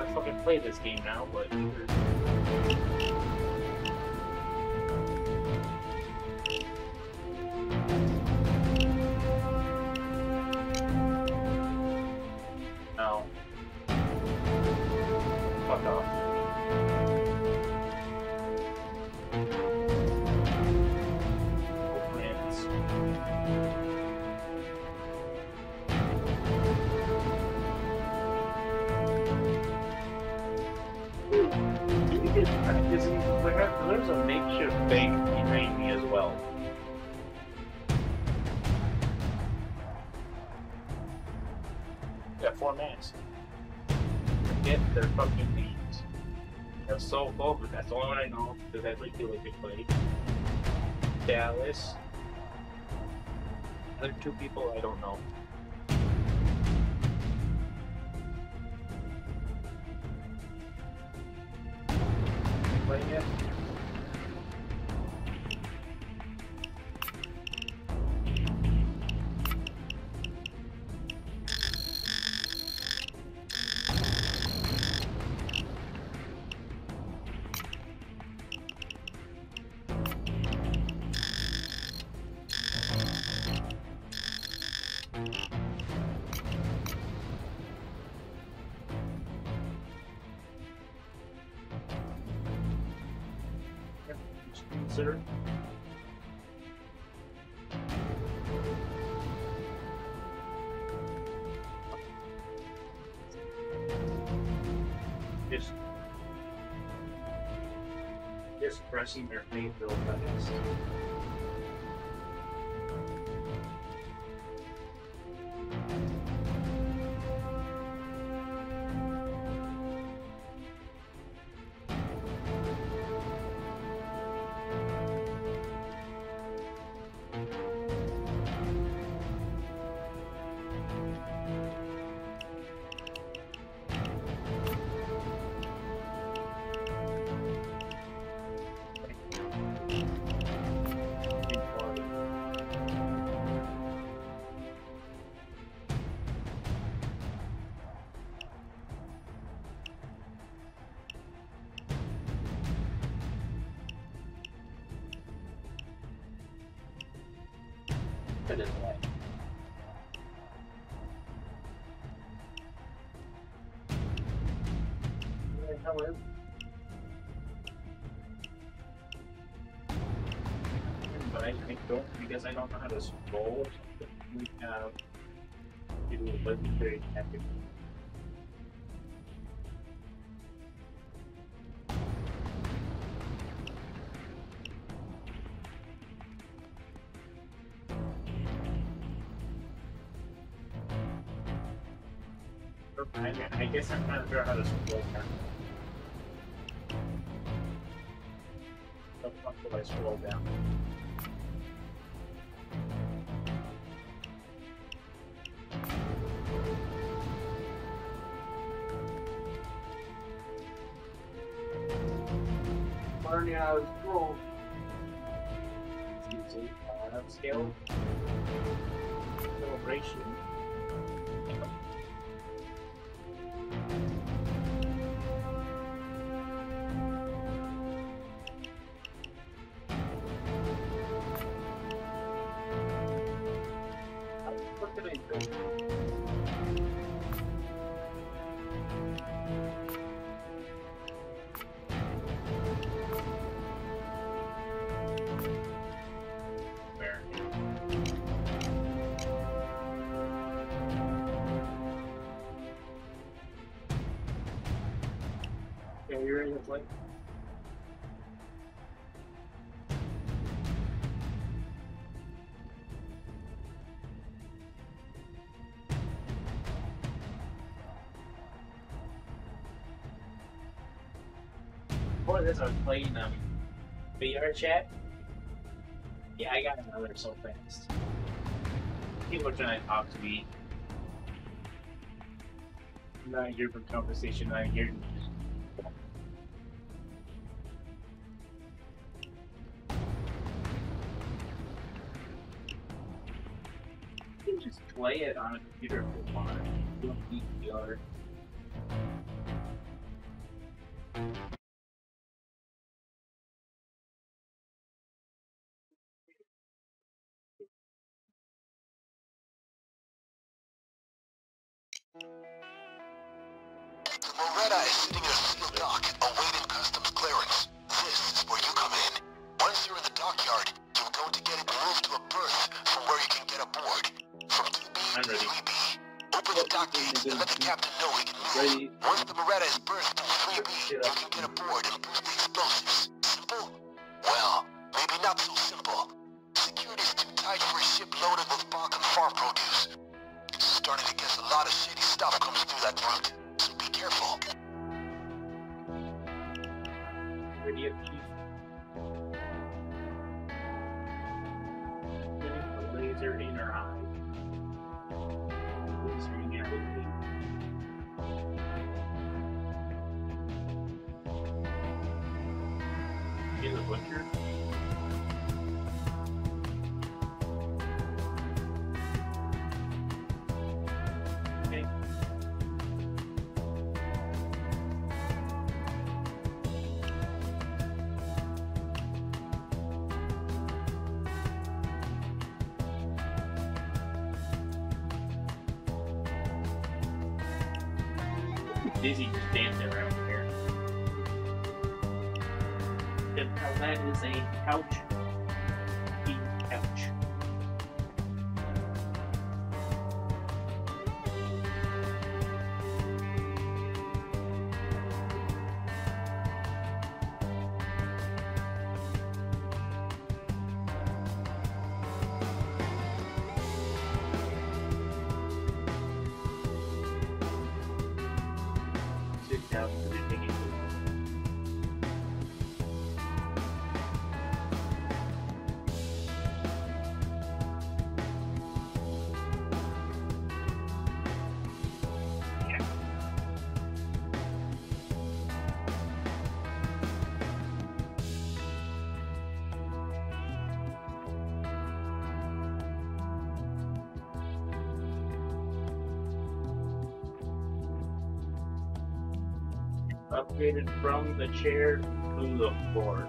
to fucking play this game now, but. Four mans. Forget their fucking names. They're so focused. That's the only one I know because that's what Felix could play. Dallas. Other two people I don't know. Just Consider. Just, just pressing their faith real fast. It away. Hello. But I, don't, because I don't know how to scroll, we have to legendary tactic. I, guess I'm trying to figure out how scroll now. The fuck do I scroll down? Learning how to scroll. It's easy. Uh, scale. Celebration. Play? Before this, I was playing um, VR chat. Yeah, I got another so fast. People are trying to talk to me. I'm not here for conversation. I'm here. can just play it on a computer if you want. You don't need VR. Loretta is sitting in a sealed dock, awaiting customs clearance. This is where you come in. Once you're in the dockyard, you're going to get it moved to a berth from where you can get aboard. I'm ready. Open the dock gates and let the captain know we can move. Ready. Once the Loretta is burst to 3B, you can get aboard and boost the explosives. Simple? Well, maybe not so simple. Security's too tight for a ship loaded with Balkan farm produce. It's Starting to guess a lot of shady stuff comes through that route, so be careful. Ready Okay. Dizzy just dancing around And that is a couch. The couch. Upgraded from the chair to the floor.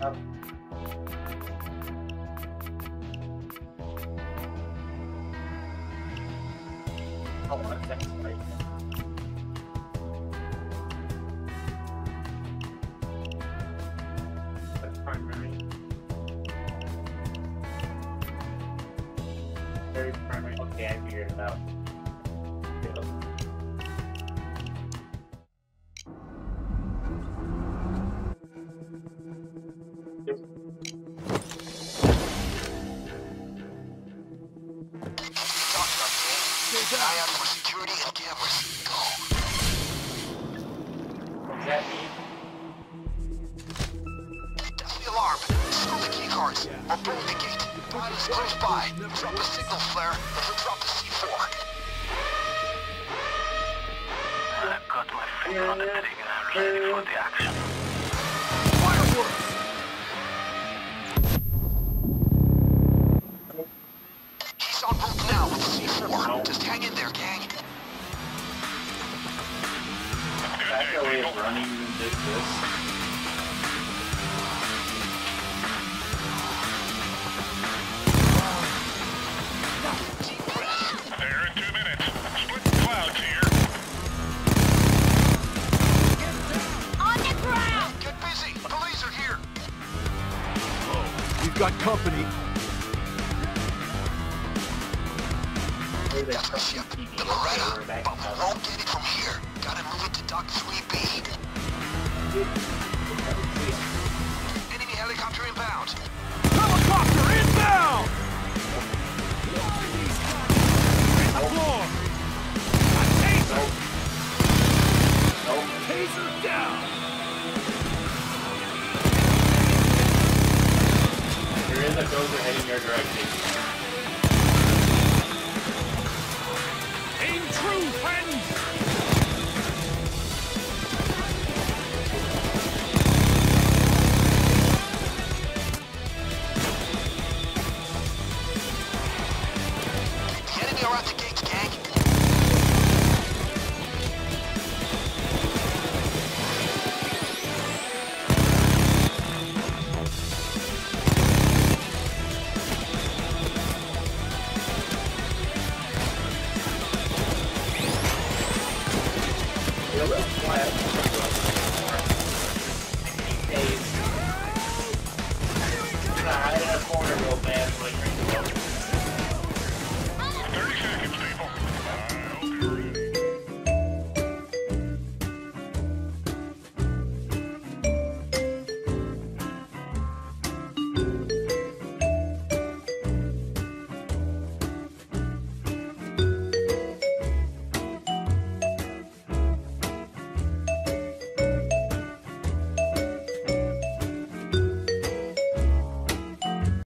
Đó. Không, nó sẽ ready for the action.